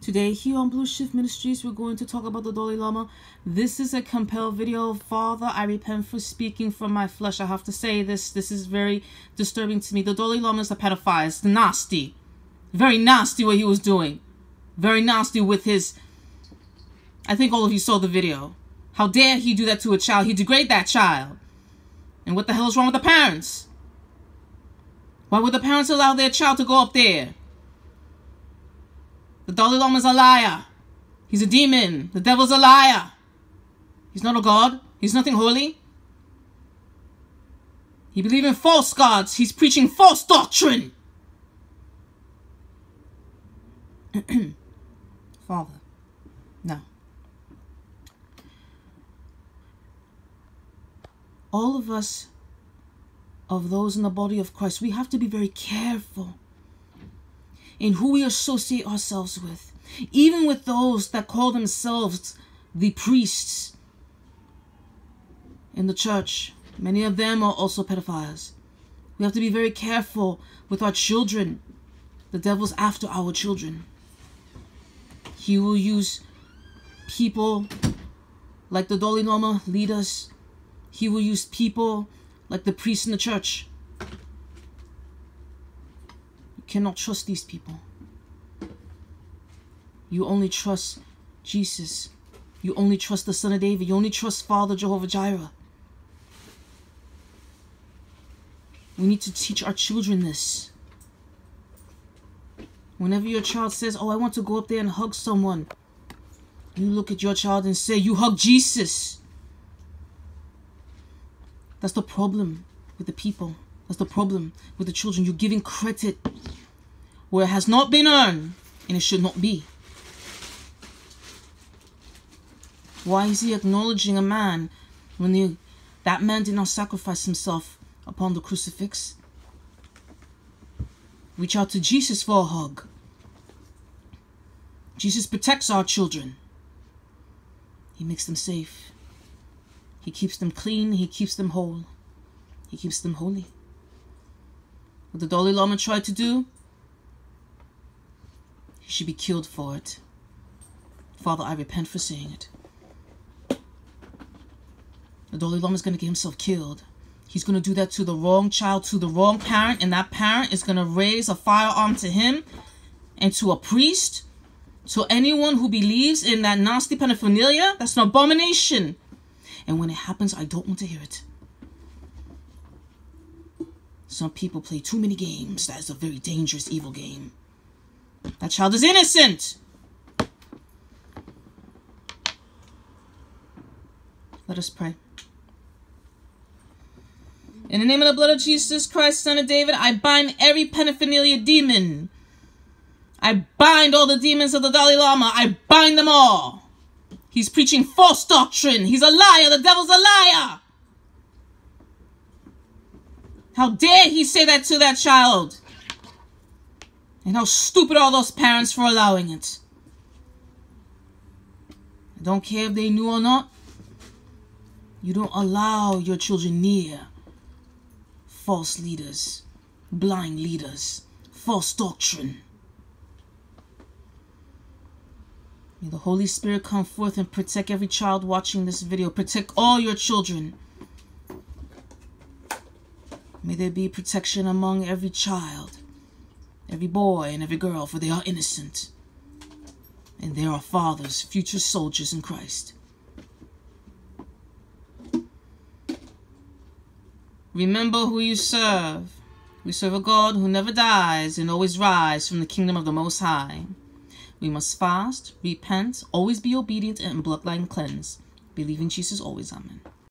Today here on Blue Shift Ministries, we're going to talk about the Dalai Lama. This is a compelled video. Father, I repent for speaking from my flesh. I have to say this. This is very disturbing to me. The Dalai Lama is a pedophile. It's nasty. Very nasty what he was doing. Very nasty with his... I think all of you saw the video. How dare he do that to a child? He degrade that child. And what the hell is wrong with the parents? Why would the parents allow their child to go up there? The Dalai Lama is a liar. He's a demon. The devil's a liar. He's not a god. He's nothing holy. He believes in false gods. He's preaching false doctrine. Father, no. All of us, of those in the body of Christ, we have to be very careful in who we associate ourselves with, even with those that call themselves the priests in the church. Many of them are also pedophiles. We have to be very careful with our children. The devil's after our children. He will use people like the Dalai Lama leaders. He will use people like the priests in the church cannot trust these people. You only trust Jesus. You only trust the Son of David. You only trust Father Jehovah Jireh. We need to teach our children this. Whenever your child says, oh, I want to go up there and hug someone, you look at your child and say, you hug Jesus. That's the problem with the people. That's the problem with the children. You're giving credit where it has not been earned and it should not be. Why is he acknowledging a man when the, that man did not sacrifice himself upon the crucifix? Reach out to Jesus for a hug. Jesus protects our children. He makes them safe. He keeps them clean. He keeps them whole. He keeps them holy. What the Dalai Lama tried to do, he should be killed for it. Father, I repent for saying it. The Dalai Lama is going to get himself killed. He's going to do that to the wrong child, to the wrong parent, and that parent is going to raise a firearm to him and to a priest, to anyone who believes in that nasty paraphernalia. That's an abomination. And when it happens, I don't want to hear it. Some people play too many games. That is a very dangerous, evil game. That child is innocent. Let us pray. In the name of the blood of Jesus Christ, Son of David, I bind every paraphernalia demon. I bind all the demons of the Dalai Lama. I bind them all. He's preaching false doctrine. He's a liar. The devil's a liar. How dare he say that to that child? And how stupid are those parents for allowing it? I don't care if they knew or not. You don't allow your children near false leaders, blind leaders, false doctrine. May the Holy Spirit come forth and protect every child watching this video. Protect all your children. May there be protection among every child every boy and every girl, for they are innocent. And they are fathers, future soldiers in Christ. Remember who you serve. We serve a God who never dies and always rise from the kingdom of the Most High. We must fast, repent, always be obedient, and bloodline cleanse. Believe in Jesus always. Amen.